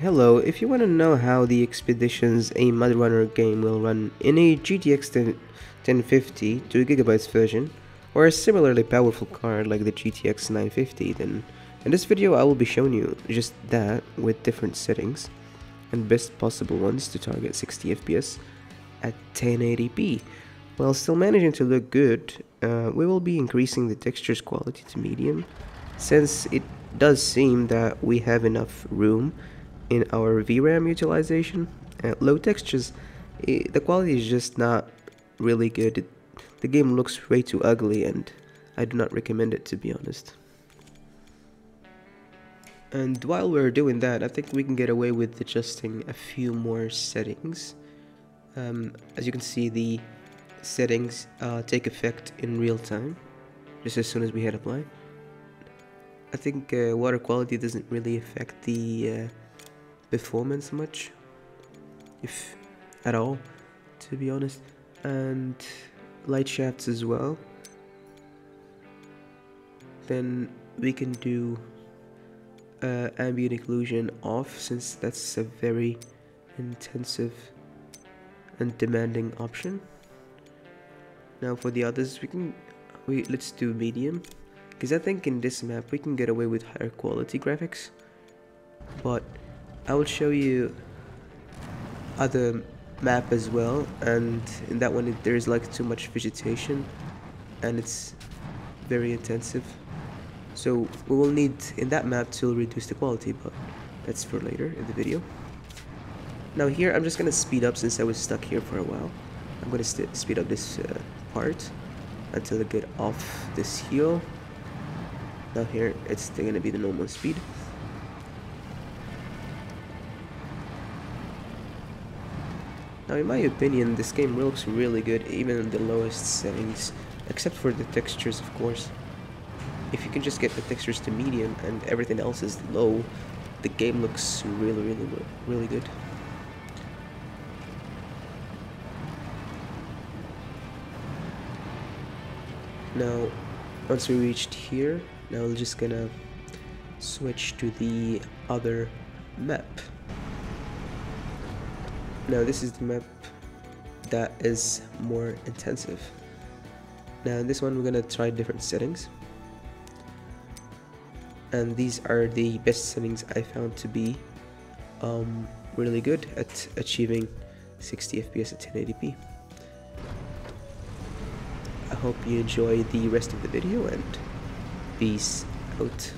Hello, if you want to know how the Expeditions a MudRunner game will run in a GTX 10, 1050 2GB version, or a similarly powerful card like the GTX 950, then in this video I will be showing you just that with different settings and best possible ones to target 60 FPS at 1080p. While still managing to look good, uh, we will be increasing the textures quality to medium, since it does seem that we have enough room in our VRAM utilization. At low textures, it, the quality is just not really good. It, the game looks way too ugly and I do not recommend it to be honest. And while we're doing that, I think we can get away with adjusting a few more settings. Um, as you can see, the settings uh, take effect in real time, just as soon as we hit apply. I think uh, water quality doesn't really affect the uh, performance much if at all to be honest and light shafts as well. Then we can do uh, ambient occlusion off since that's a very intensive and demanding option. Now for the others we can we let's do medium because I think in this map we can get away with higher quality graphics but I will show you other map as well and in that one there is like too much vegetation and it's very intensive. So we will need in that map to reduce the quality but that's for later in the video. Now here I'm just gonna speed up since I was stuck here for a while. I'm gonna speed up this uh, part until I get off this hill. Now here it's gonna be the normal speed Now in my opinion, this game looks really good even in the lowest settings, except for the textures of course. If you can just get the textures to medium and everything else is low, the game looks really really really good. Now, once we reached here, now we're just gonna switch to the other map. Now this is the map that is more intensive. Now in this one we're gonna try different settings. And these are the best settings I found to be um, really good at achieving 60 FPS at 1080p. I hope you enjoy the rest of the video and peace out.